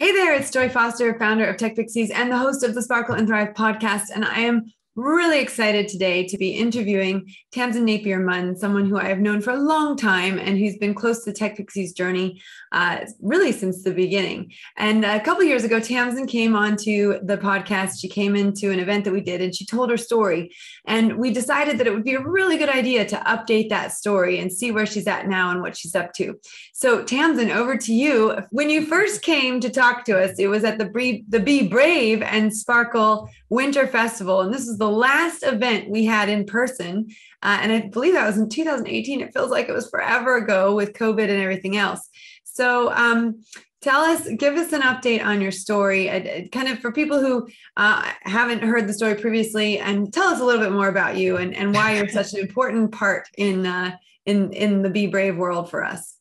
Hey there, it's Joy Foster, founder of Tech Pixies and the host of the Sparkle and Thrive podcast. And I am really excited today to be interviewing Tamsin Napier Munn, someone who I have known for a long time and who's been close to Tech Pixie's journey uh, really since the beginning. And a couple years ago, Tamsin came onto the podcast. She came into an event that we did and she told her story. And we decided that it would be a really good idea to update that story and see where she's at now and what she's up to. So, Tamsin, over to you. When you first came to talk to us, it was at the Be, the Be Brave and Sparkle Winter Festival. And this is the the last event we had in person, uh, and I believe that was in 2018. It feels like it was forever ago with COVID and everything else. So, um, tell us, give us an update on your story, uh, kind of for people who uh, haven't heard the story previously, and tell us a little bit more about you and, and why you're such an important part in uh, in in the Be Brave world for us.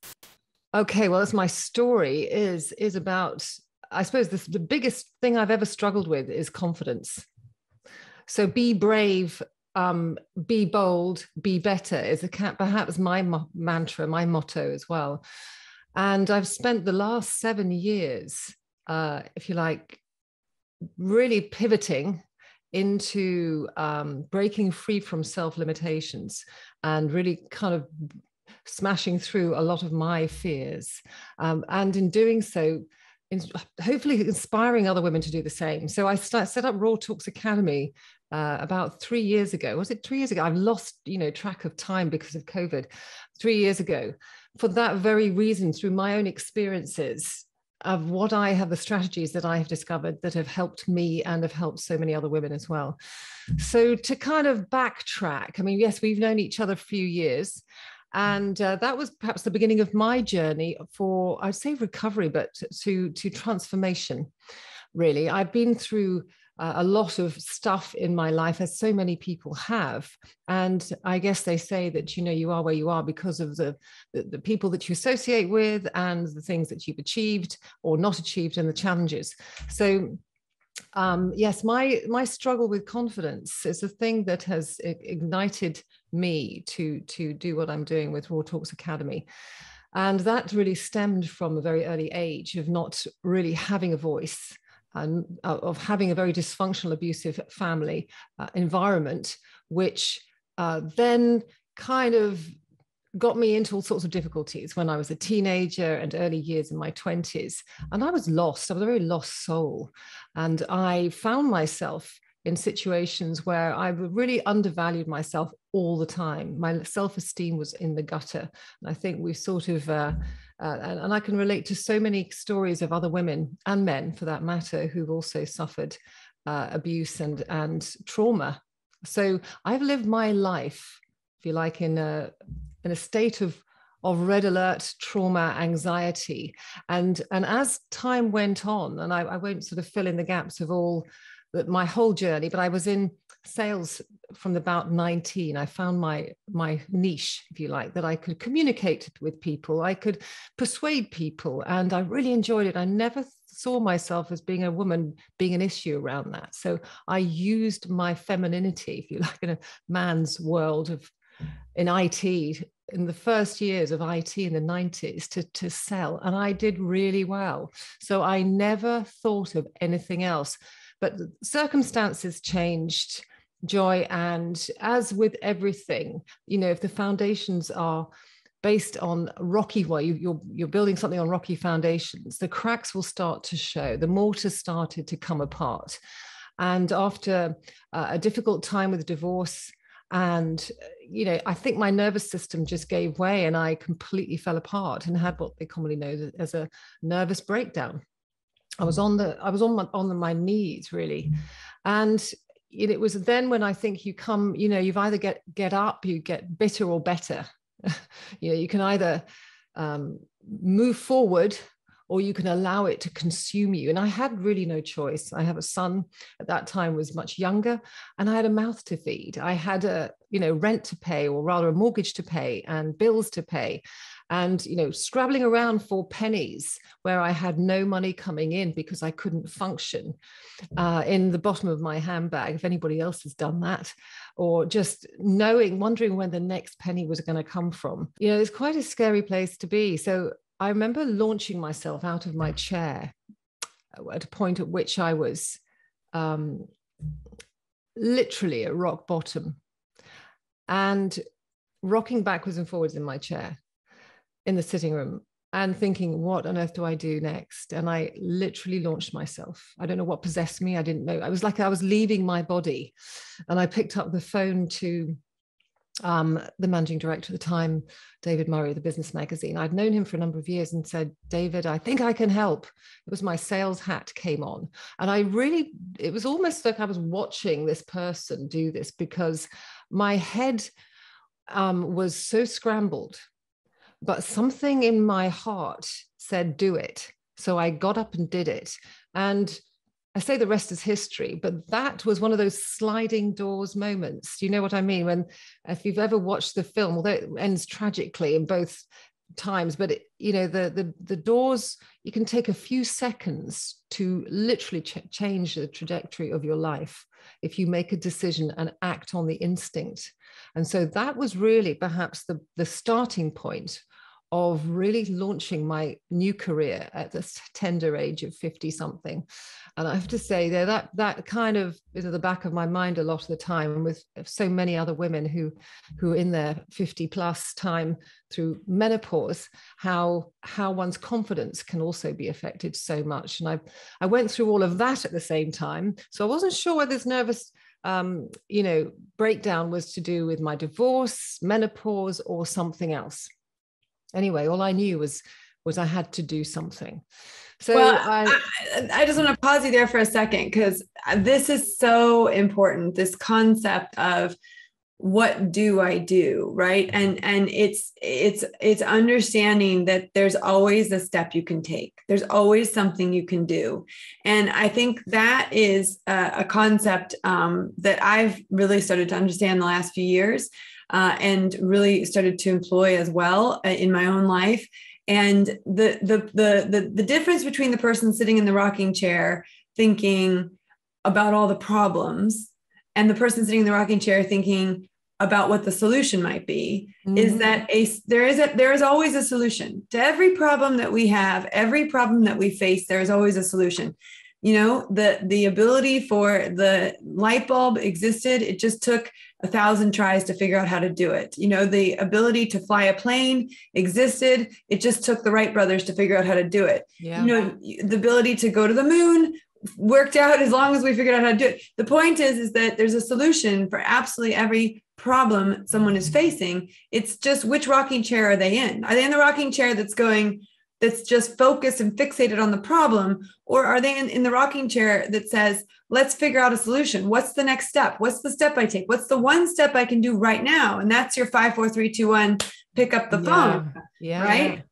Okay, well, my story is is about I suppose this, the biggest thing I've ever struggled with is confidence. So be brave, um, be bold, be better is a, perhaps my mo- mantra, my motto as well. And I've spent the last seven years, uh, if you like, really pivoting into um, breaking free from self limitations and really kind of smashing through a lot of my fears. Um, and in doing so, in, hopefully inspiring other women to do the same. So I start, set up Roar Talks Academy uh, about three years ago. Was it three years ago? I've lost, you know, track of time because of COVID. Three years ago, for that very reason, through my own experiences of what I have, the strategies that I have discovered that have helped me and have helped so many other women as well. So to kind of backtrack, I mean, yes, we've known each other a few years. And uh, that was perhaps the beginning of my journey for, I'd say recovery, but to, to transformation, really. I've been through uh, a lot of stuff in my life, as so many people have. And I guess they say that, you know, you are where you are because of the, the, the people that you associate with and the things that you've achieved or not achieved and the challenges. So um, yes, my my struggle with confidence is a thing that has ignited me to to do what I'm doing with Roar Talks Academy. And that really stemmed from a very early age of not really having a voice uh, of having a very dysfunctional, abusive family uh, environment, which uh, then kind of got me into all sorts of difficulties when I was a teenager and early years in my 20s. And I was lost. I was a very lost soul. And I found myself in situations where I really undervalued myself all the time. My self esteem was in the gutter. And I think we've sort of, uh, uh, and, and, I can relate to so many stories of other women and men for that matter who've also suffered uh, abuse and, and trauma. So I've lived my life, if you like, in a, in a state of of red alert trauma anxiety and and as time went on and I, I won't sort of fill in the gaps of all my whole journey, but I was in sales from about 19 i found my my niche if you like that i could communicate with people i could persuade people and i really enjoyed it i never saw myself as being a woman being an issue around that so i used my femininity if you like in a man's world of in it in the first years of IT in the 90s to, to sell. And I did really well. So I never thought of anything else. But circumstances changed, Joy. And as with everything, you know, if the foundations are based on rocky well you, you're you're building something on rocky foundations the cracks will start to show the mortar started to come apart and after uh, a difficult time with divorce and you know i think my nervous system just gave way and i completely fell apart and had what they commonly know as a nervous breakdown I was on the I was on my on my knees really, and it was then when I think you come, you know, you've either get get up, you get bitter or better. you know, you can either um, move forward or you can allow it to consume you. And I had really no choice. I have a son at that time was much younger, and I had a mouth to feed. I had a you know rent to pay, or rather a mortgage to pay, and bills to pay and you know scrabbling around for pennies where i had no money coming in because i couldn't function uh, in the bottom of my handbag if anybody else has done that or just knowing wondering when the next penny was going to come from. You know it's quite a scary place to be. So i remember launching myself out of my chair at a point at which I was um, literally at rock bottom. And rocking backwards and forwards in my chair in the sitting room and thinking, what on earth do I do next? And I literally launched myself. I don't know what possessed me. I didn't know. I was like I was leaving my body. And I picked up the phone to um, the managing director at the time, David Murray, the business magazine. I'd known him for a number of years and said, David, I think I can help. It was my sales hat came on. And I really, it was almost like I was watching this person do this because my head um, was so scrambled, but something in my heart said, do it. So I got up and did it. And I say the rest is history, but that was one of those sliding doors moments. You know what I mean? When, if you've ever watched the film, although it ends tragically in both times, but it, you know the the the doors. You can take a few seconds to literally ch- change the trajectory of your life if you make a decision and act on the instinct. And so that was really perhaps the the starting point of really launching my new career at this tender age of 50 something. And i have to say that that, that kind of is at the back of my mind a lot of the time with so many other women who who are in their 50 plus time through menopause how how one's confidence can also be affected so much. And i i went through all of that at the same time. So i wasn't sure whether this nervous um, you know breakdown was to do with my divorce menopause or something else anyway, all I knew was was I had to do something. So well, I, I, I just want to pause you there for a second because this is so important. This concept of what do i do right and and it's it's it's understanding that there's always a step you can take there's always something you can do and i think that is a, a concept um, that i've really started to understand the last few years uh, and really started to employ as well uh, in my own life. And the, the the the the difference between the person sitting in the rocking chair thinking about all the problems and the person sitting in the rocking chair thinking about what the solution might be mm-hmm. is that a there is a there is always a solution to every problem that we have every problem that we face there is always a solution you know the the ability for the light bulb existed. It just took a thousand tries to figure out how to do it. You know the ability to fly a plane existed. It just took the wright brothers to figure out how to do it. Yeah. you know the ability to go to the moon worked out as long as we figured out how to do it. The point is is that there's a solution for absolutely every problem someone is facing. It's just which rocking chair are they in? Are they in the rocking chair that's going that's just focused and fixated on the problem? Or are they in, in, the rocking chair that says, let's figure out a solution? What's the next step? What's the step I take? What's the one step I can do right now? And that's your five, four, three, two, one, pick up the phone. Yeah. Right.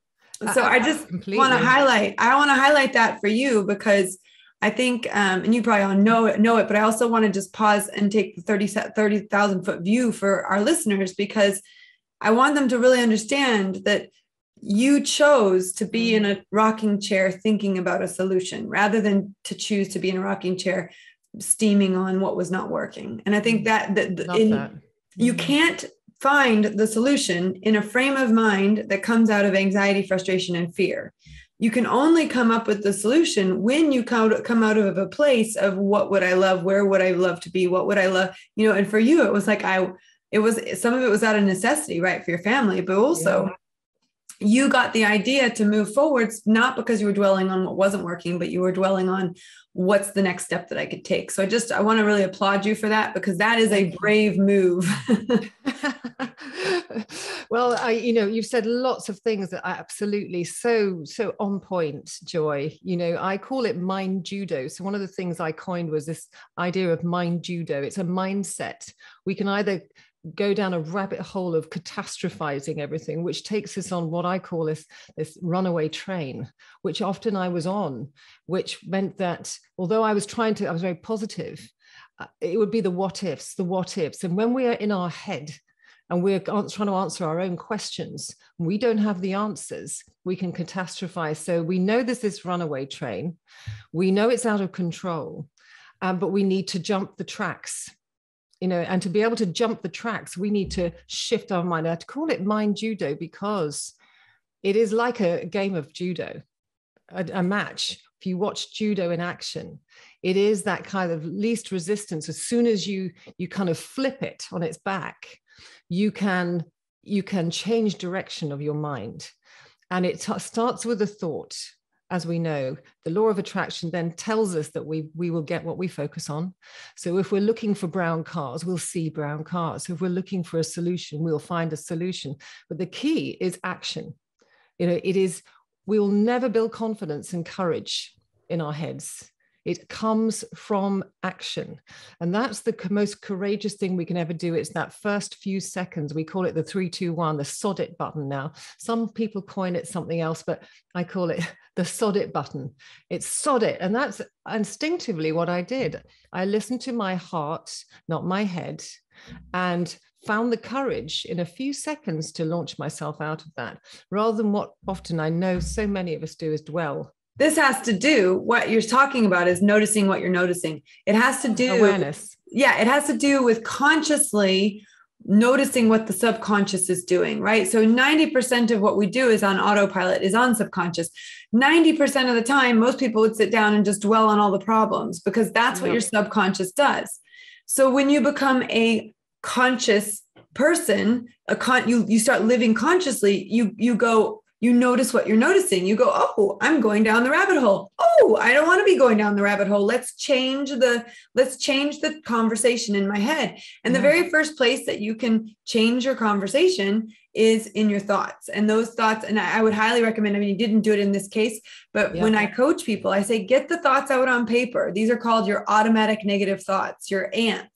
So I, I just want to highlight, I want to highlight that for you because I think, um, and you probably all know it, know it, but I also want to just pause and take the 30, 30,000 foot view for our listeners because I want them to really understand that you chose to be in mm-hmm. a rocking chair thinking about a solution rather than to choose to be in a rocking chair steaming on what was not working and i think that, that, in, that. you mm-hmm. can't find the solution in a frame of mind that comes out of anxiety frustration and fear you can only come up with the solution when you come, come out of a place of what would i love where would i love to be what would i love you know and for you it was like i it was some of it was out of necessity right for your family but also yeah you got the idea to move forwards not because you were dwelling on what wasn't working but you were dwelling on what's the next step that i could take. So i just i want to really applaud you for that because that is a brave move. Well i you know you've said lots of things that are absolutely so so on point joy. You know i call it mind judo. So one of the things i coined was this idea of mind judo. It's a mindset. We can either go down a rabbit hole of catastrophizing everything, which takes us on what I call this, this runaway train, which often I was on, which meant that although I was trying to, I was very positive, uh, it would be the what ifs, the what ifs. And when we are in our head and we're trying to answer our own questions, we don't have the answers, we can catastrophize. So we know there's this runaway train, we know it's out of control, um, but we need to jump the tracks you know, and to be able to jump the tracks, we need to shift our mind. I call it mind judo because it is like a game of judo, a, a match. If you watch judo in action it is that kind of least resistance as soon as you you kind of flip it on its back you can you can change direction of your mind and it t- starts with a thought as we know the law of attraction then tells us that we we will get what we focus on. So if we're looking for brown cars we'll see brown cars. If we're looking for a solution we'll find a solution. But the key is action. You know it is we will never build confidence and courage in our heads it comes from action. And that's the most courageous thing we can ever do. It's that first few seconds. We call it the three, two, one, the sod it button now. Some people coin it something else, but I call it the sod it button. It's sod it. And that's instinctively what I did. I listened to my heart, not my head, and found the courage in a few seconds to launch myself out of that rather than what often I know so many of us do is dwell this has to do what you're talking about is noticing what you're noticing. It has to do awareness. Yeah, it has to do with consciously noticing what the subconscious is doing, right? So 90% of what we do is on autopilot, is on subconscious. 90% of the time, most people would sit down and just dwell on all the problems because that's what your subconscious does. So when you become a conscious person, a con you you start living consciously, you you go you notice what you're noticing. You go, oh, I'm going down the rabbit hole. Oh, I don't want to be going down the rabbit hole. Let's change the let's change the conversation in my head. And yeah. the mm. very first place that you can change your conversation is in your thoughts and those thoughts and I, would highly recommend i mean you didn't do it in this case but yeah. when i coach people i say get the thoughts out on paper these are called your automatic negative thoughts your ants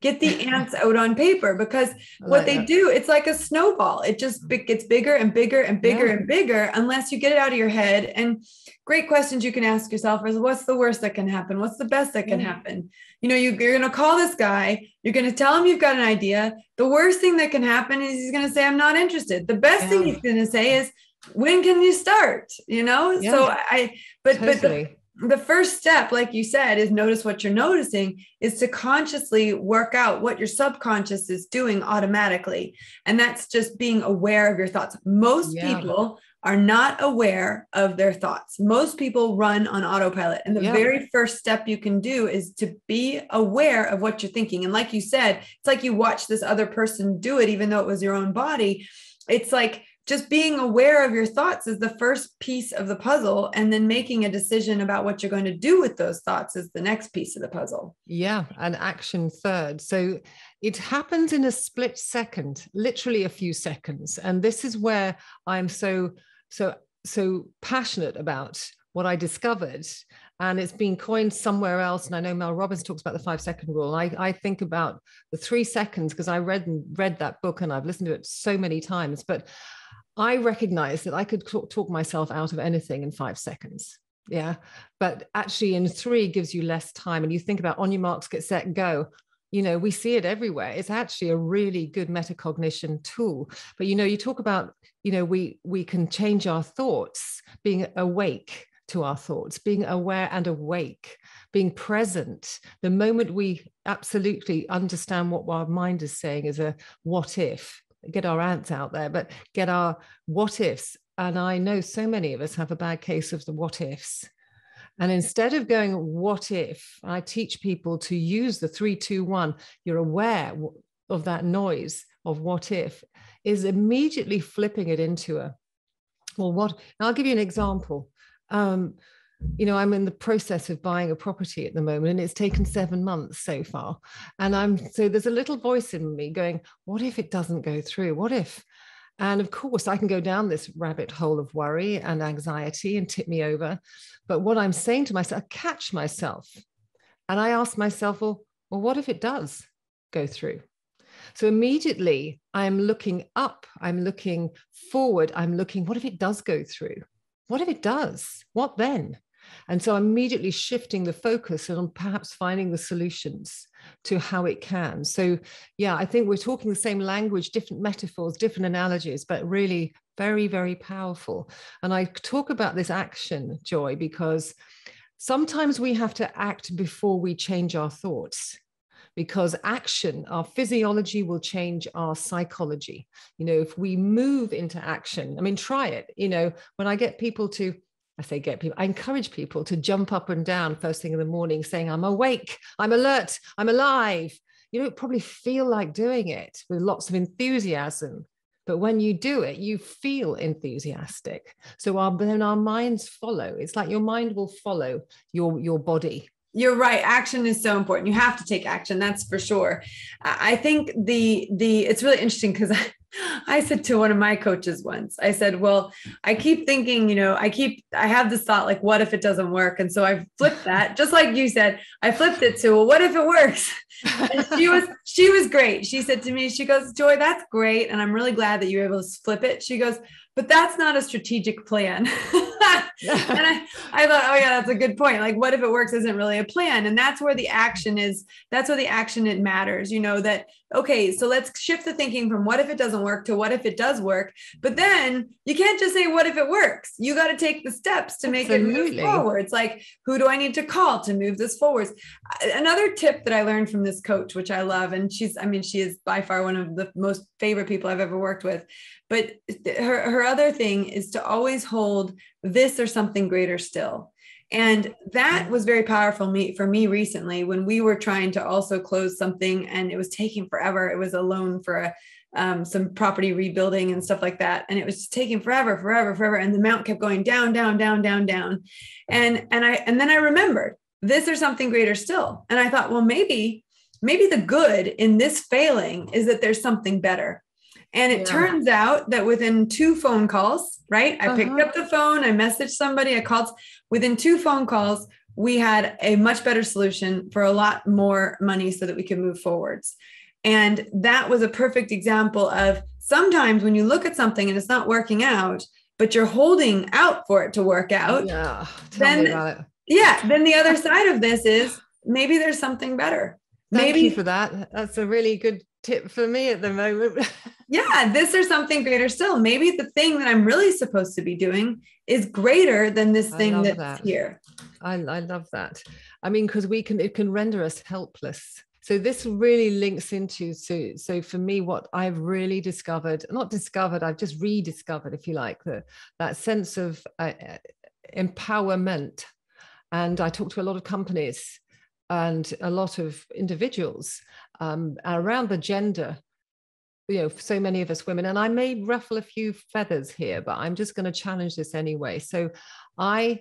get the ants out on paper because what they do it's like a snowball it just gets bigger and bigger and bigger yeah. and bigger unless you get it out of your head and great questions you can ask yourself is what's the worst that can happen what's the best that can yeah. happen you know you, you're going to call this guy you're going to tell him you've got an idea the worst thing that can happen is he's going to say i'm not interested the best yeah. thing he's going to say is when can you start you know yeah. so i but totally. but the, the first step like you said is notice what you're noticing is to consciously work out what your subconscious is doing automatically and that's just being aware of your thoughts most yeah. people are not aware of their thoughts. Most people run on autopilot. And the yeah. very first step you can do is to be aware of what you're thinking. And like you said, it's like you watch this other person do it, even though it was your own body. It's like just being aware of your thoughts is the first piece of the puzzle. And then making a decision about what you're going to do with those thoughts is the next piece of the puzzle. Yeah. And action third. So it happens in a split second, literally a few seconds. And this is where I'm so so so passionate about what I discovered. And it's been coined somewhere else. And I know Mel Robbins talks about the five second rule. I, I think about the three seconds because I read read that book and I've listened to it so many times. But I recognize that I could talk, myself out of anything in five seconds. Yeah. But actually, in three gives you less time. And you think about on your marks, get set, go you know we see it everywhere it's actually a really good metacognition tool but you know you talk about you know we we can change our thoughts being awake to our thoughts being aware and awake being present the moment we absolutely understand what our mind is saying is a what if get our ants out there but get our what ifs. And i know so many of us have a bad case of the what ifs. And instead of going, what if, I teach people to use the three, two, one, you're aware of that noise of what if, is immediately flipping it into a, well, what, I'll give you an example. Um, you know, I'm in the process of buying a property at the moment, and it's taken seven months so far. And I'm so there's a little voice in me going, What if it doesn't go through? What if? And of course, I can go down this rabbit hole of worry and anxiety and tip me over. But what I'm saying to myself, I catch myself and I ask myself, well, well, what if it does go through? So immediately I'm looking up, I'm looking forward, I'm looking, what if it does go through? What if it does? What then? And so immediately shifting the focus and perhaps finding the solutions to how it can. So, yeah, I think we're talking the same language, different metaphors, different analogies, but really very, very powerful. And I talk about this action, Joy, because sometimes we have to act before we change our thoughts because action, our physiology will change our psychology. You know, if we move into action, I mean, try it. You know, when I get people to I say get people, I encourage people to jump up and down first thing in the morning saying, I'm awake, I'm alert, I'm alive. You don't probably feel like doing it with lots of enthusiasm. But when you do it, you feel enthusiastic. So our, then our minds follow. It's like your mind will follow your, your body you're right action is so important you have to take action that's for sure i think the the it's really interesting because I said to one of my coaches once i said well i keep thinking you know i keep i have this thought like what if it doesn't work and so i flipped that just like you said i flipped it to well what if it works and she was she was great she said to me she goes joy that's great and i'm really glad that you were able to flip it she goes but that's not a strategic plan. and I, I thought, oh yeah, that's a good point. Like, what if it works isn't really a plan? And that's where the action is. That's where the action it matters. You know that okay, so let's shift the thinking from what if it doesn't work to what if it does work. But then you can't just say what if it works. You got to take the steps to make Absolutely. it move forward. It's Like, who do I need to call to move this forward? Another tip that I learned from this coach, which I love, and she's, I mean, she is by far one of the most favorite people I've ever worked with. But her, her other thing is to always hold this or something greater still. And that was very powerful me for me recently when we were trying to also close something and it was taking forever. It was a loan for a, um, some property rebuilding and stuff like that. And it was taking forever, forever, forever. And the amount kept going down, down, down, down, down. And and I and then I remembered this or something greater still. And I thought, well, maybe, maybe the good in this failing is that there's something better. And it yeah. turns out that within two phone calls, right? I uh-huh. picked up the phone, I messaged somebody, I called. Within two phone calls, we had a much better solution for a lot more money so that we could move forwards. And that was a perfect example of sometimes when you look at something and it's not working out, but you're holding out for it to work out. Yeah. then, Yeah. Then the other side of this is maybe there's something better. Thank maybe you for that. That's a really good tip for me at the moment. yeah, this or something greater still. Maybe the thing that I'm really supposed to be doing is greater than this thing that's that. here. I, I love that. I mean, because we can, it can render us helpless. So this really links into so so for me, what I've really discovered, not discovered, I've just rediscovered, if you like, the that sense of uh, empowerment. And I talk to a lot of companies and a lot of individuals um, around the gender you know so many of us women and i may ruffle a few feathers here but i'm just going to challenge this anyway. So i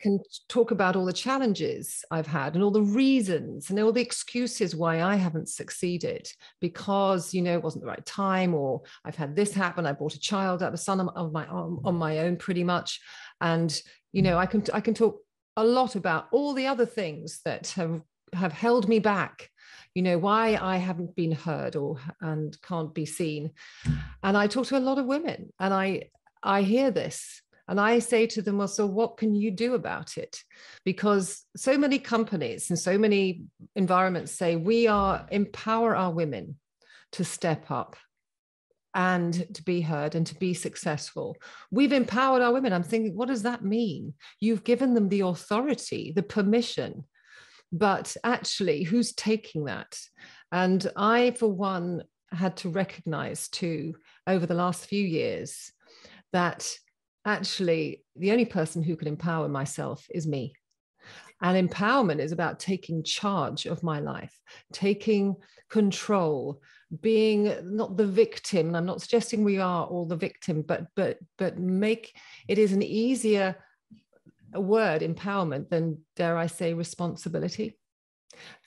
can talk about all the challenges I've had and all the reasons and all the excuses why I haven't succeeded because you know it wasn't the right time or I've had this happen I brought a child out the son of my on, on my own pretty much. And you know I can I can talk a lot about all the other things that have have held me back you know why i haven't been heard or and can't be seen and i talk to a lot of women and i i hear this and I say to them, well, so what can you do about it? Because so many companies and so many environments say we are empower our women to step up and to be heard and to be successful. We've empowered our women. I'm thinking, what does that mean? You've given them the authority, the permission, but actually, who's taking that? And I, for one, had to recognize too over the last few years that actually the only person who can empower myself is me. And empowerment is about taking charge of my life, taking control, being not the victim. I'm not suggesting we are all the victim, but but but make it is an easier word empowerment than dare I say responsibility.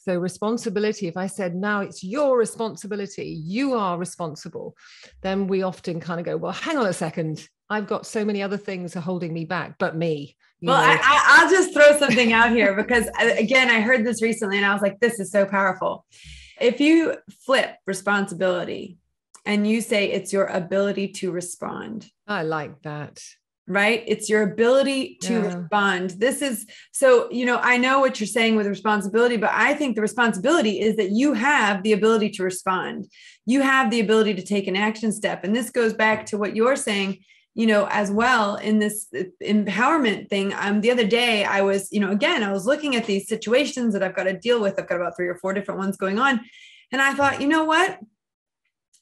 So, responsibility, if I said, now it's your responsibility, you are responsible, then we often kind of go, well, hang on a second. I've got so many other things are holding me back, but me. Well, I, will just throw something out here because, uh, again, I heard this recently and I was like, this is so powerful. If you flip responsibility and you say it's your ability to respond, I like that right? It's your ability to yeah. respond. This is so, you know, I know what you're saying with responsibility, but I think the responsibility is that you have the ability to respond. You have the ability to take an action step. And this goes back to what you're saying you know as well in this uh, empowerment thing. Um the other day i was you know again i was looking at these situations that i've got to deal with. I've got about three or four different ones going on. And i thought you know what?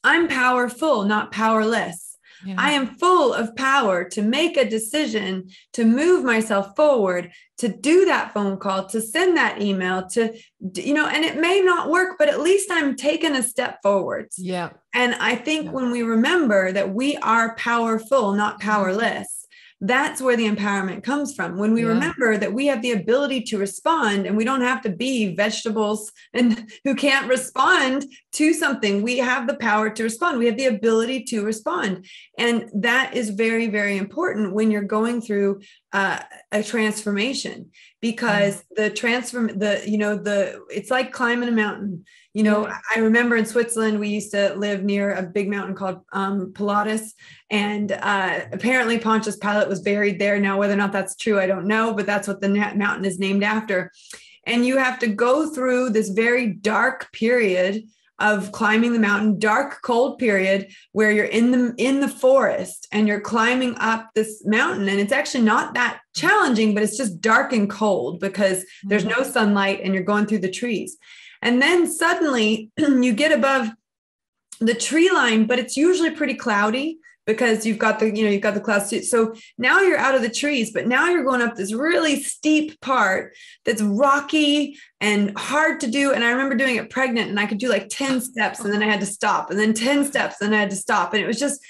I'm powerful not powerless Yeah. I am full of power to make a decision, to move myself forward, to do that phone call, to send that email, to, you know, and it may not work, but at least I'm taking a step forwards. Yeah. And I think yeah. when we remember that we are powerful, not mm-hmm. powerless, that's where the empowerment comes from. When we yeah. remember that we have the ability to respond and we don't have to be vegetables and who can't respond to something we have the power to respond. We have the ability to respond. And that is very very important when you're going through uh, a transformation because mm. the transform the you know the it's like climbing a mountain you know yeah. i remember in switzerland we used to live near a big mountain called um, pilatus and uh, apparently pontius pilate was buried there now whether or not that's true i don't know but that's what the mountain is named after and you have to go through this very dark period of climbing the mountain dark cold period where you're in the in the forest and you're climbing up this mountain. And it's actually not that challenging but it's just dark and cold because there's no mm-hmm. sunlight and you're going through the trees. And then suddenly you get above the tree line but it's usually pretty cloudy because you've got the you know you've got the clouds too. so now you're out of the trees but now you're going up this really steep part that's rocky and hard to do. And i remember doing it pregnant and i could do like 10 steps and then i had to stop and then 10 steps and i had to stop. And it was just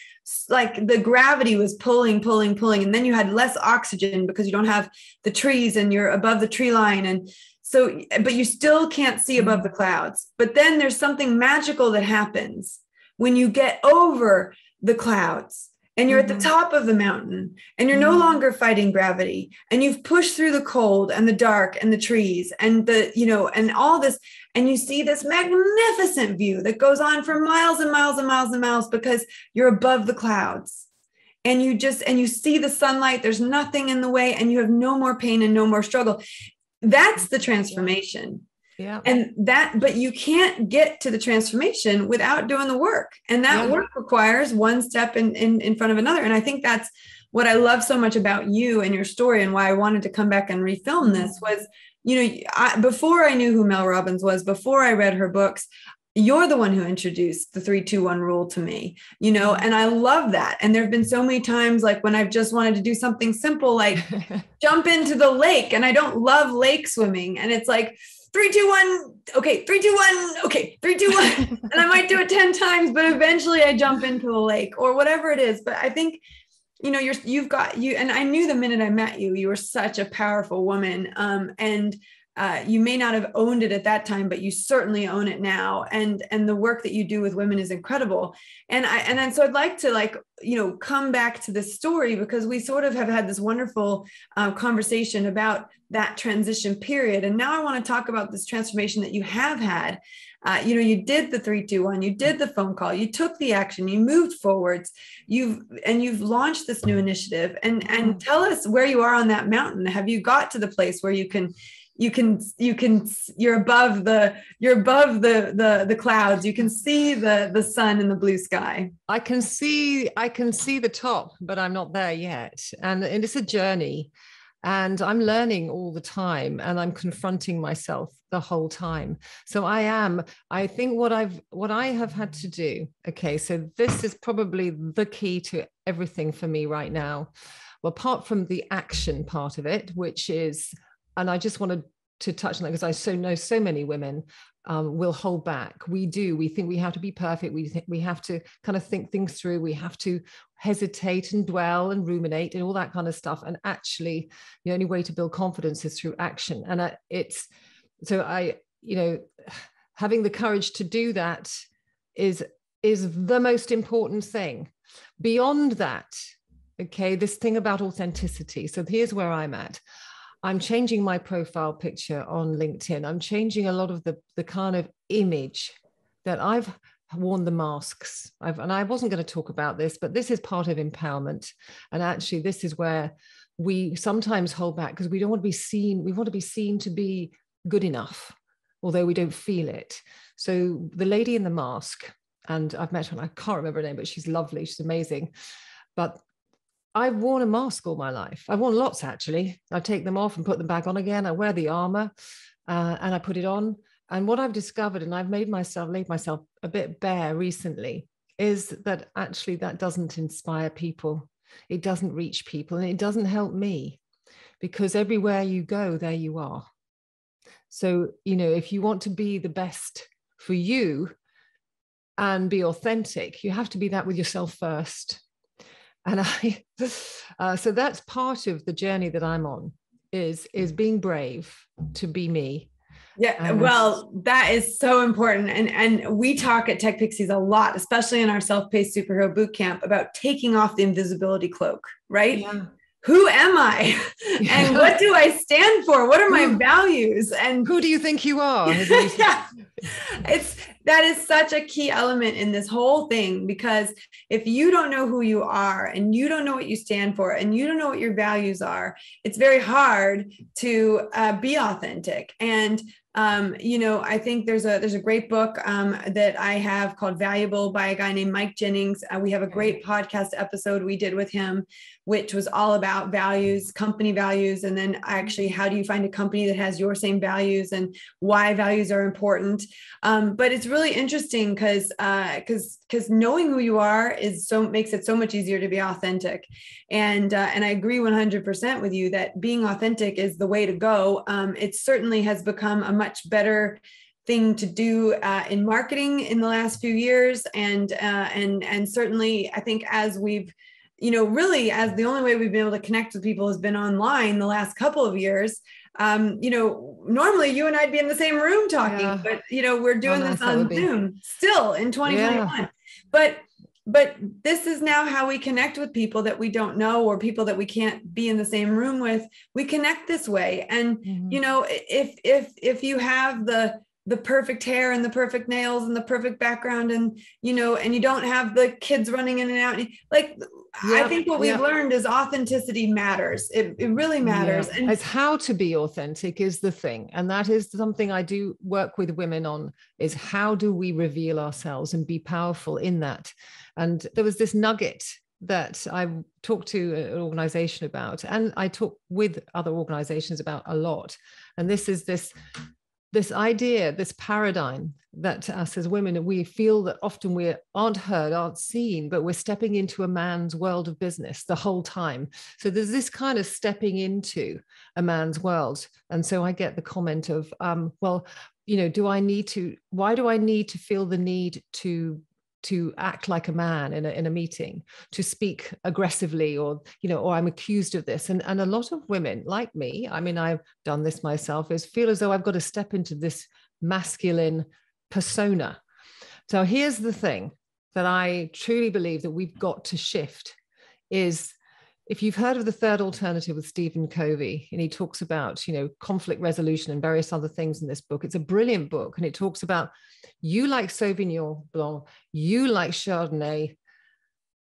like the gravity was pulling pulling pulling. And then you had less oxygen because you don't have the trees and you're above the tree line. And so but you still can't see above the clouds. But then there's something magical that happens when you get over the clouds and you're mm-hmm. at the mm-hmm. top of the mountain and you're mm-hmm. no longer fighting gravity and you've pushed through the cold and the dark and the trees and the you know and all this and you see this magnificent view that goes on for miles and miles and miles and miles because you're above the clouds and you just and you see the sunlight there's nothing in the way and you have no more pain and no more struggle that's the transformation yeah. And that, but you can't get to the transformation without doing the work. And that yeah. work requires one step in, in, in front of another. And I think that's what I love so much about you and your story and why I wanted to come back and refilm this mm-hmm. was, you know, I, before I knew who Mel Robbins was, before I read her books, you're the one who introduced the 321 rule to me you know mm-hmm. and i love that and there have been so many times like when i've just wanted to do something simple like jump into the lake and i don't love lake swimming and it's like three, two, one. Okay, three, two, one. Okay, three, two, one. and I might do it 10 times, but eventually I jump into the lake or whatever it is. But I think, you know, you're, you've got you, and I knew the minute I met you, you were such a powerful woman. Um, and uh, you may not have owned it at that time but you certainly own it now. And and the work that you do with women is incredible. And i and then so i'd like to like you know come back to this story because we sort of have had this wonderful uh, conversation about that transition period. And now i want to talk about this transformation that you have had. Uh, you know you did the 321 you did the phone call you took the action you moved forwards you've and you've launched this new initiative. And and tell us where you are on that mountain. Have you got to the place where you can you can you can you're above the you're above the the the clouds. You can see the the sun and the blue sky. I can see i can see the top but i'm not there yet. And, and it's a journey. And i'm learning all the time and i'm confronting myself the whole time. So i am i think what i've what i have had to do okay so this is probably the key to everything for me right now. Well apart from the action part of it which is and I just wanted to touch on that because I so know so many women um, will hold back. We do. We think we have to be perfect. We think we have to kind of think things through. We have to hesitate and dwell and ruminate and all that kind of stuff. And actually, the only way to build confidence is through action. And it's so I, you know, having the courage to do that is is the most important thing. Beyond that, okay, this thing about authenticity. So here's where I'm at. I'm changing my profile picture on LinkedIn. I'm changing a lot of the, the kind of image that I've worn the masks. I've, and I wasn't going to talk about this, but this is part of empowerment. And actually, this is where we sometimes hold back because we don't want to be seen. We want to be seen to be good enough, although we don't feel it. So the lady in the mask, and I've met her, I can't remember her name, but she's lovely. She's amazing. But I've worn a mask all my life. I've worn lots actually. I take them off and put them back on again. I wear the armor uh, and I put it on. And what I've discovered, and I've made myself, laid myself a bit bare recently, is that actually that doesn't inspire people. It doesn't reach people and it doesn't help me because everywhere you go, there you are. So, you know, if you want to be the best for you and be authentic, you have to be that with yourself first. And I, uh, so that's part of the journey that I'm on is is being brave to be me yeah, well, that is so important. And and we talk at Tech Pixies a lot, especially in our self-paced superhero boot camp, about taking off the invisibility cloak, right? Yeah. Who am I? And what do I stand for? What are my values? And who do you think you are? yeah. It's that is such a key element in this whole thing because if you don't know who you are and you don't know what you stand for and you don't know what your values are, it's very hard to uh, be authentic. And um, you know, I think there's a there's a great book um, that I have called Valuable by a guy named Mike Jennings. Uh, we have a great podcast episode we did with him, which was all about values, company values, and then actually how do you find a company that has your same values and why values are important. Um, but it's really interesting because because uh, because knowing who you are is so makes it so much easier to be authentic, and uh, and I agree 100% with you that being authentic is the way to go. Um, it certainly has become a much better thing to do uh, in marketing in the last few years and uh, and and certainly i think as we've you know really as the only way we've been able to connect with people has been online the last couple of years um, you know normally you and i'd be in the same room talking yeah. but you know we're doing this on zoom still in 2021 yeah. but but this is now how we connect with people that we don't know or people that we can't be in the same room with we connect this way and mm-hmm. you know if if if you have the the perfect hair and the perfect nails and the perfect background and you know and you don't have the kids running in and out like yep, i think what we've yep. learned is authenticity matters it, it really matters yeah. and it's how to be authentic is the thing and that is something i do work with women on is how do we reveal ourselves and be powerful in that and there was this nugget that I talked to an organization about, and I talk with other organizations about a lot. And this is this this idea, this paradigm that to us as women, we feel that often we aren't heard, aren't seen, but we're stepping into a man's world of business the whole time. So there's this kind of stepping into a man's world. And so I get the comment of, um, well, you know, do I need to, why do I need to feel the need to to act like a man in a, in a meeting to speak aggressively or you know or i'm accused of this. And and a lot of women like me i mean i've done this myself is feel as though i've got to step into this masculine persona. So here's the thing that i truly believe that we've got to shift is if you've heard of the third alternative with Stephen Covey, and he talks about, you know, conflict resolution and various other things in this book, it's a brilliant book. And it talks about you like Sauvignon Blanc, you like Chardonnay.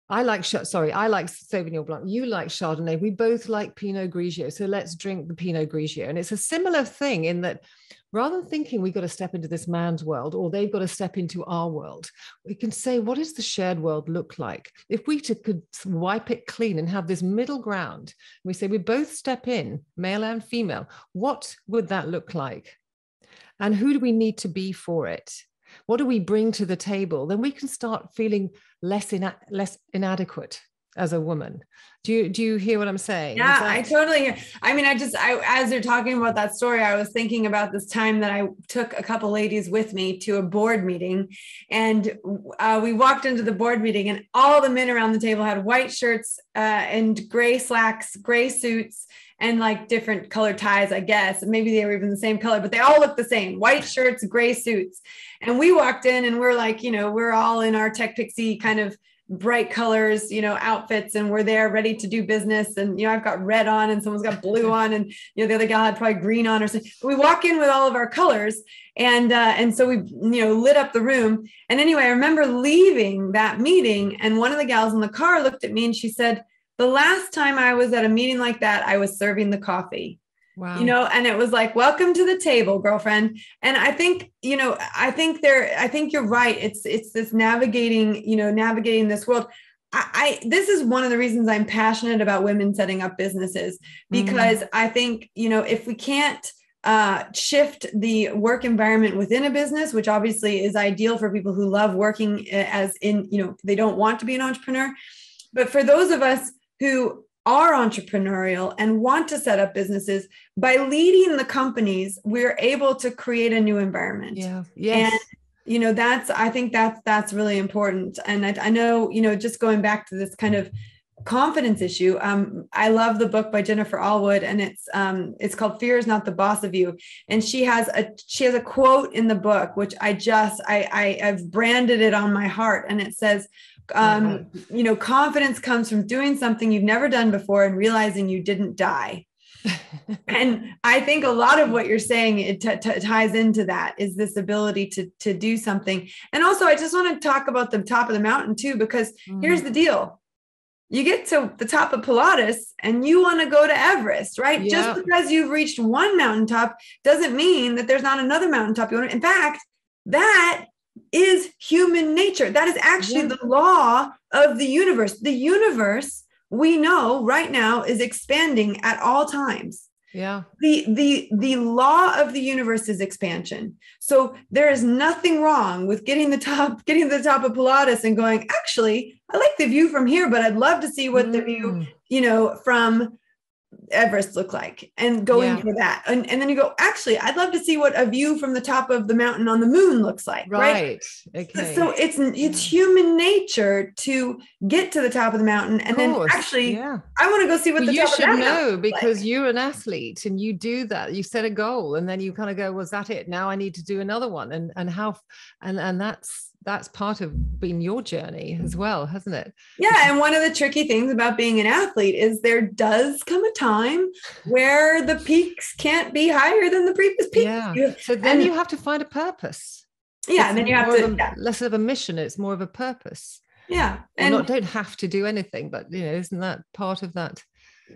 I like, sorry, I like Sauvignon Blanc. You like Chardonnay. We both like Pinot Grigio. So let's drink the Pinot Grigio. And it's a similar thing in that rather than thinking we've got to step into this man's world or they've got to step into our world, we can say, what does the shared world look like? If we could wipe it clean and have this middle ground, we say we both step in, male and female, what would that look like? And who do we need to be for it? What do we bring to the table? Then we can start feeling less, ina- less inadequate as a woman. Do you do you hear what I'm saying? Yeah, that- I totally hear. I mean, I just I as you're talking about that story, I was thinking about this time that I took a couple ladies with me to a board meeting, and uh, we walked into the board meeting, and all the men around the table had white shirts uh, and gray slacks, gray suits, and like different color ties, I guess. Maybe they were even the same color, but they all looked the same white shirts, gray suits. And we walked in and we're like, you know, we're all in our tech pixie kind of bright colors, you know, outfits, and we're there ready to do business. And you know, I've got red on, and someone's got blue on, and you know, the other gal had probably green on or something. But we walk in with all of our colors, and uh, and so we, you know, lit up the room. And anyway, I remember leaving that meeting, and one of the gals in the car looked at me and she said, "The last time I was at a meeting like that, I was serving the coffee." Wow. You know, and it was like, welcome to the table, girlfriend. And I think, you know, I think there, I think you're right. It's it's this navigating, you know, navigating this world. I, I this is one of the reasons I'm passionate about women setting up businesses mm. because mm. I think, you know, if we can't uh, shift the work environment within a business, which obviously is ideal for people who love working uh, as in, you know, they don't want to be an entrepreneur. But for those of us who are entrepreneurial and want to set up businesses, by leading the companies, we're able to create a new environment. Yeah. Yes. And you know that's i think that's that's really important and I, I, know you know just going back to this kind of confidence issue. Um, I love the book by Jennifer Allwood, and it's um, it's called "Fear is Not the Boss of You." And she has a she has a quote in the book, which I just I I have branded it on my heart, and it says, um, mm-hmm. you know, confidence comes from doing something you've never done before and realizing you didn't die. and I think a lot of what you're saying it t- t- ties into that is this ability to to do something. And also, I just want to talk about the top of the mountain too, because mm. here's the deal: you get to the top of Pilatus and you want to go to Everest, right? Yeah. Just because you've reached one mountaintop doesn't mean that there's not another mountaintop you want. To, in fact, that is human nature. That is actually yeah. the law of the universe. The universe we know right now is expanding at all times yeah the the the law of the universe is expansion so there is nothing wrong with getting the top getting to the top of pilatus and going actually i like the view from here but i'd love to see what mm. the view mm. you know from Everest look like and going yeah. for that. And, and then you go, actually, I'd love to see what a view from the top of the mountain on the moon looks like. Right. right? Okay. So it's it's yeah. human nature to get to the top of the mountain and then actually yeah. I want to go see what the you should know because like. you're an athlete and you do that. You set a goal and then you kind of go, was that it? Now I need to do another one. And and how and and that's that's part of being your journey as well, hasn't it? Yeah. And one of the tricky things about being an athlete is there does come a time where the peaks can't be higher than the previous peaks. Yeah. So then and, you have to find a purpose. Yeah. and then you have to, a, yeah. less of a mission, it's more of a purpose. Yeah. And not, don't have to do anything, but you know, isn't that part of that?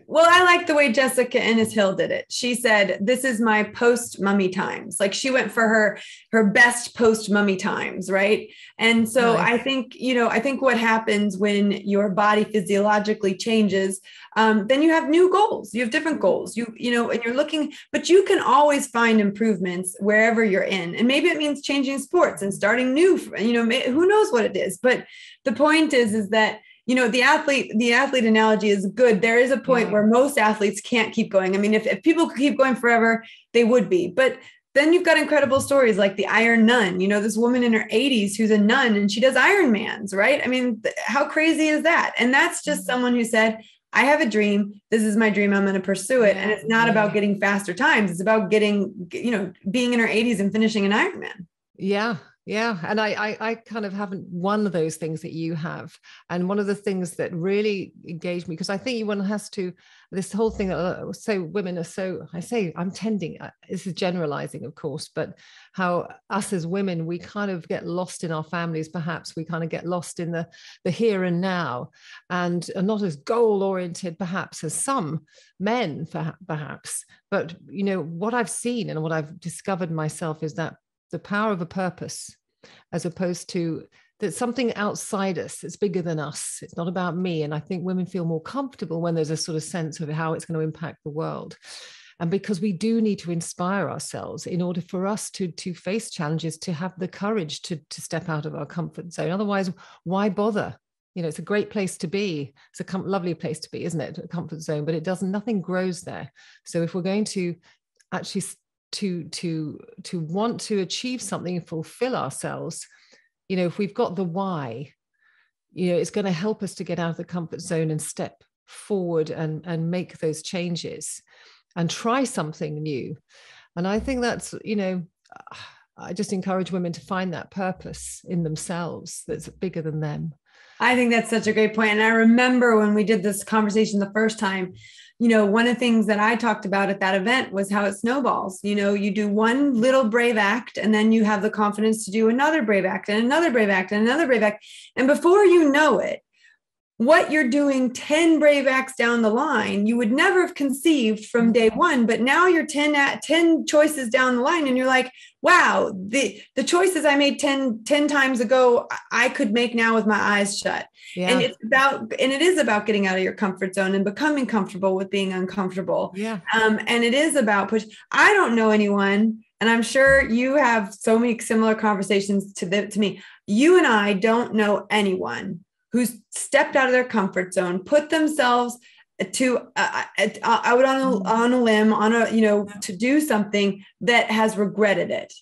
Well, I like the way Jessica Ennis Hill did it. She said, "This is my post mummy times." Like she went for her her best post mummy times, right? And so nice. I think you know, I think what happens when your body physiologically changes, um, then you have new goals. You have different goals. You you know, and you're looking, but you can always find improvements wherever you're in, and maybe it means changing sports and starting new. You know, who knows what it is, but the point is, is that you know the athlete the athlete analogy is good. There is a point yeah. where most athletes can't keep going. I mean if, if people could keep going forever they would be. But then you've got incredible stories like the iron nun you know this woman in her 80s who's a nun and she does ironmans right? I mean th- how crazy is that? And that's just mm-hmm. someone who said i have a dream. This is my dream. I'm going to pursue it. And it's not yeah. about getting faster times. It's about getting you know being in her 80s and finishing an ironman. Yeah yeah, and I, I, I kind of haven't one of those things that you have, and one of the things that really engaged me because I think one has to this whole thing uh, so women are so I say I'm tending uh, this is generalizing of course, but how us as women we kind of get lost in our families. Perhaps we kind of get lost in the the here and now, and are not as goal oriented perhaps as some men perhaps. But you know what I've seen and what I've discovered myself is that the power of a purpose as opposed to that something outside us it's bigger than us it's not about me. And i think women feel more comfortable when there's a sort of sense of how it's going to impact the world. And because we do need to inspire ourselves in order for us to to face challenges to have the courage to to step out of our comfort zone. Otherwise why bother? You know it's a great place to be. It's a com- lovely place to be isn't it? A comfort zone but it doesn't nothing grows there. So if we're going to actually to to to want to achieve something and fulfill ourselves you know if we've got the why you know it's going to help us to get out of the comfort zone and step forward and and make those changes and try something new. And i think that's you know i just encourage women to find that purpose in themselves that's bigger than them I think that's such a great point. And I remember when we did this conversation the first time, you know, one of the things that I talked about at that event was how it snowballs. You know, you do one little brave act and then you have the confidence to do another brave act and another brave act and another brave act. And before you know it, what you're doing 10 brave acts down the line you would never have conceived from day one but now you're 10 at 10 choices down the line and you're like wow the the choices i made 10 10 times ago i could make now with my eyes shut. Yeah. and it's about and it is about getting out of your comfort zone and becoming comfortable with being uncomfortable. Yeah. Um and it is about push i don't know anyone and i'm sure you have so many similar conversations to the, to me. You and i don't know anyone who's stepped out of their comfort zone, put themselves to uh, uh, out on a, mm-hmm. on a limb, on a you know, to do something that has regretted it.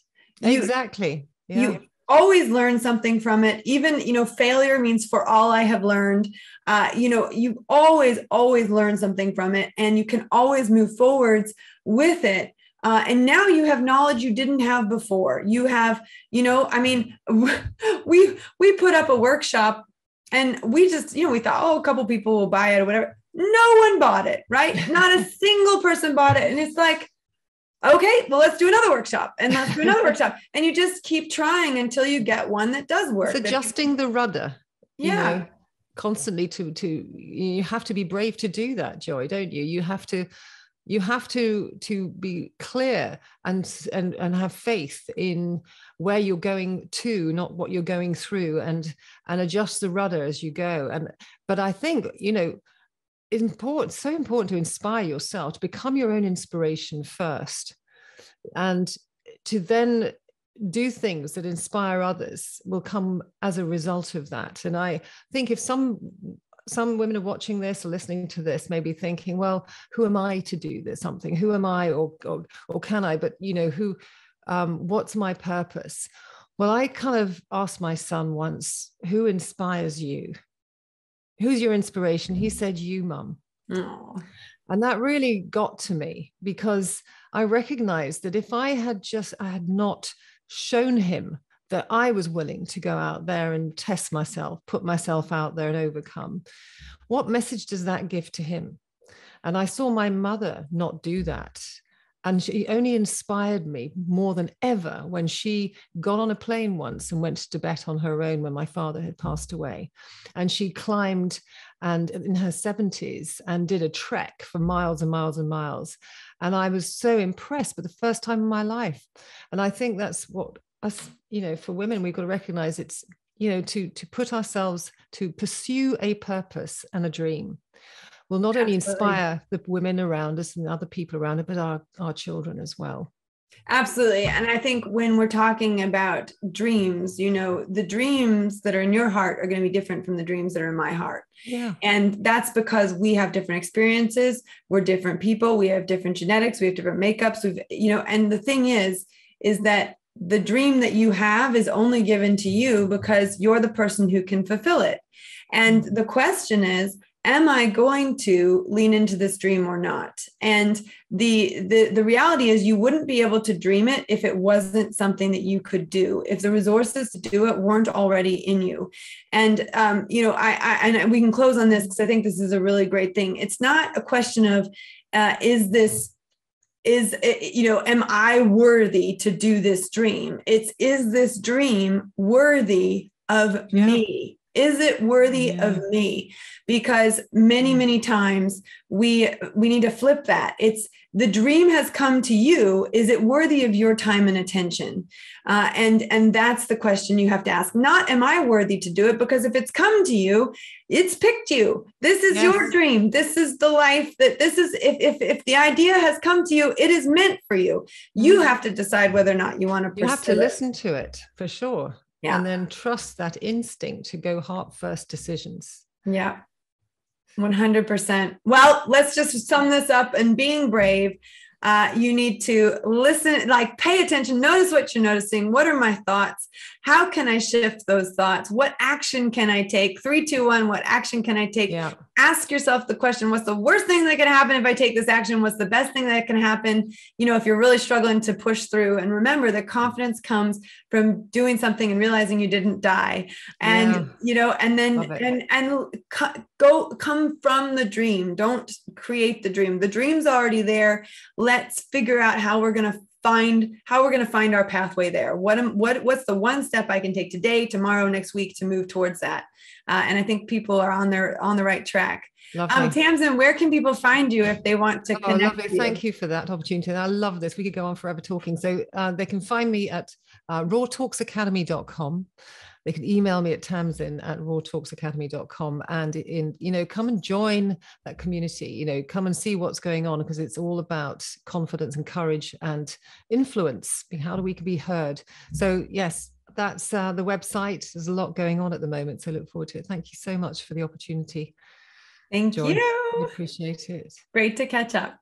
You, exactly. Yeah. You always learn something from it. Even you know, failure means for all I have learned. Uh, you know, you always always learn something from it, and you can always move forwards with it. Uh, and now you have knowledge you didn't have before you have you know i mean we we put up a workshop and we just, you know, we thought, oh, a couple people will buy it or whatever. No one bought it, right? Not a single person bought it. And it's like, okay, well, let's do another workshop and let's do another workshop. And you just keep trying until you get one that does work. It's adjusting the rudder. Yeah. You know, constantly to to you have to be brave to do that joy don't you you have to you have to to be clear and and and have faith in where you're going to not what you're going through and and adjust the rudder as you go and but i think you know important so important to inspire yourself to become your own inspiration first. And to then do things that inspire others will come as a result of that. And i think if some some women are watching this or listening to this maybe thinking well who am i to do this something? Who am i or or, or can i? But you know who um, what's my purpose? Well i kind of asked my son once who inspires you who's your inspiration he said you mum and that really got to me because i recognized that if i had just i had not shown him that I was willing to go out there and test myself, put myself out there and overcome. What message does that give to him? And I saw my mother not do that. And she only inspired me more than ever when she got on a plane once and went to Tibet on her own when my father had passed away. And she climbed and in her 70s and did a trek for miles and miles and miles. And I was so impressed for the first time in my life. And I think that's what us you know for women we've got to recognize it's you know to to put ourselves to pursue a purpose and a dream will not only inspire the women around us and other people around us, but our our children as well. Absolutely and i think when we're talking about dreams you know the dreams that are in your heart are going to be different from the dreams that are in my heart. Yeah. And that's because we have different experiences we're different people we have different genetics we have different makeups we've you know and the thing is is that the dream that you have is only given to you because you're the person who can fulfill it. And mm-hmm. the question is, am I going to lean into this dream or not? And the, the the reality is you wouldn't be able to dream it if it wasn't something that you could do, if the resources to do it weren't already in you. And um, you know, I, I and we can close on this because I think this is a really great thing. It's not a question of uh, is this is eh, you know am i worthy to do this dream it's is this dream worthy of yeah. me is it worthy yeah. of me? Because many many times we we need to flip that. It's the dream has come to you. Is it worthy of your time and attention? Uh, and and that's the question you have to ask. Not am i worthy to do it? Because if it's come to you it's picked you. This is yes. your dream. This is the life that this is if, if if the idea has come to you it is meant for you. You mm-hmm. have to decide whether or not you want to you have to it. listen to it for sure yeah. and then trust that instinct to go heart first decisions yeah 100%. Well, let's just sum this up and being brave uh, you need to listen, like pay attention, notice what you're noticing. What are my thoughts? How can I shift those thoughts? What action can I take? Three, two, one, what action can I take? Yeah. Ask yourself the question what's the worst thing that can happen if I take this action? What's the best thing that can happen? You know, if you're really struggling to push through, and remember that confidence comes from doing something and realizing you didn't die. And, yeah. you know, and then, and, and go come from the dream. Don't create the dream. The dream's already there let's figure out how we're going to find how we're going to find our pathway there. What am, what what's the one step I can take today, tomorrow, next week to move towards that? Uh, and I think people are on their on the right track. Um, Tamsin, where can people find you if they want to oh, connect? Lovely. Thank you for that opportunity. I love this. We could go on forever talking. So uh, they can find me at uh, roartalksacademy.com they can email me at tamsin at roartalksacademy.com and in you know come and join that community you know come and see what's going on because it's all about confidence and courage and influence. How do we can be heard? So yes that's uh, the website. There's a lot going on at the moment so look forward to it. Thank you so much for the opportunity. Thank you. Appreciate it. Great to catch up